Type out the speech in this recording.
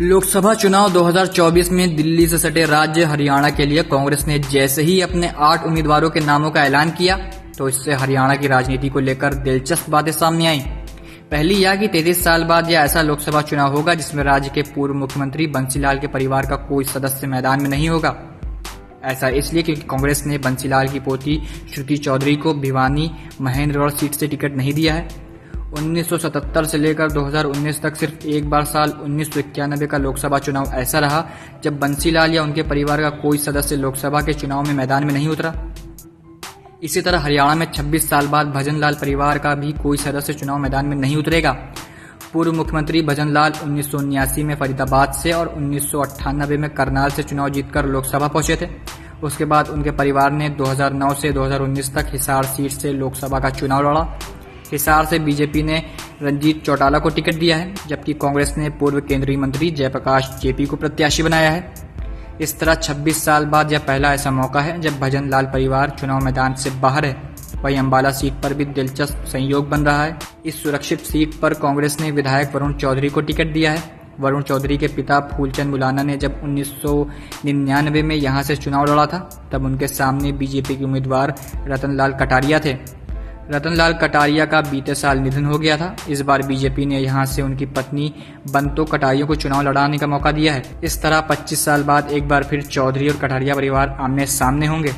लोकसभा चुनाव 2024 में दिल्ली से सटे राज्य हरियाणा के लिए कांग्रेस ने जैसे ही अपने आठ उम्मीदवारों के नामों का ऐलान किया तो इससे हरियाणा की राजनीति को लेकर दिलचस्प बातें सामने आई। पहली यह कि तैतीस साल बाद यह ऐसा लोकसभा चुनाव होगा जिसमें राज्य के पूर्व मुख्यमंत्री बंसीलाल के परिवार का कोई सदस्य मैदान में नहीं होगा। ऐसा इसलिए क्योंकि कांग्रेस ने बंसीलाल की पोती श्रुति चौधरी को भिवानी महेंद्रगढ़ सीट से टिकट नहीं दिया है। 1977 से लेकर 2019 तक सिर्फ़ एक बार साल उन्नीस का लोकसभा चुनाव ऐसा रहा, जब बंसीलाल या उनके परिवार का कोई सदस्य लोकसभा के चुनाव में मैदान में नहीं उतरा। इसी तरह हरियाणा में 26 साल बाद भजनलाल परिवार का भी कोई सदस्य चुनाव मैदान में नहीं उतरेगा। पूर्व मुख्यमंत्री भजनलाल उन्नीस में फरीदाबाद से और उन्नीस सौ अट्ठानबे में करनाल से चुनाव जीतकर लोकसभा पहुँचे थे। उसके बाद उनके परिवार ने 2009 से 2019 तक हिसार सीट से लोकसभा का चुनाव लड़ा। हिसार से बीजेपी ने रंजीत चौटाला को टिकट दिया है, जबकि कांग्रेस ने पूर्व केंद्रीय मंत्री जयप्रकाश जेपी को प्रत्याशी बनाया है। इस तरह 26 साल बाद यह पहला ऐसा मौका है जब भजन लाल परिवार चुनाव मैदान से बाहर है। वही अम्बाला सीट पर भी दिलचस्प संयोग बन रहा है। इस सुरक्षित सीट पर कांग्रेस ने विधायक वरुण चौधरी को टिकट दिया है। वरुण चौधरी के पिता फूलचंद मुलाना ने जब उन्नीस सौ निन्यानवे में यहाँ से चुनाव लड़ा था, तब उनके सामने बीजेपी के उम्मीदवार रतनलाल कटारिया थे। रतनलाल कटारिया का बीते साल निधन हो गया था। इस बार बीजेपी ने यहाँ से उनकी पत्नी बंतो कटारिया को चुनाव लड़ाने का मौका दिया है। इस तरह 25 साल बाद एक बार फिर चौधरी और कटारिया परिवार आमने सामने होंगे।